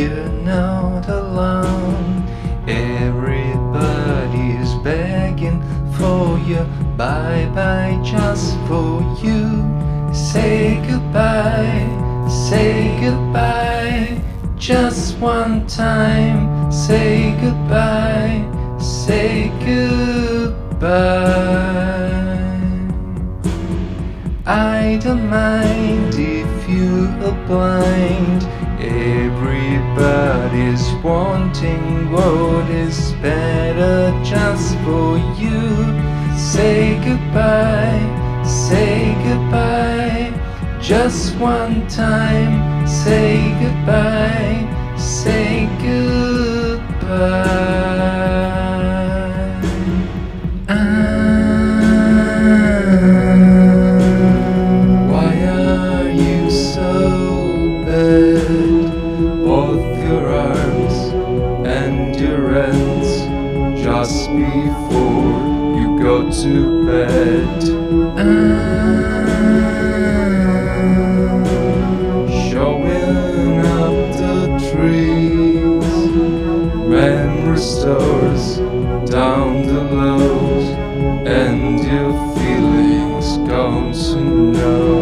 you know the loan. Everybody's begging for you. Bye bye, just for you. Say goodbye, say goodbye. Just one time, say goodbye, say goodbye. I don't mind if you are blind Everybody's wanting what is better just for you. Say goodbye, say goodbye, just one time. Say goodbye, say goodbye. To bed. Showing up the trees, man restores down the lows, and your feelings gone to know.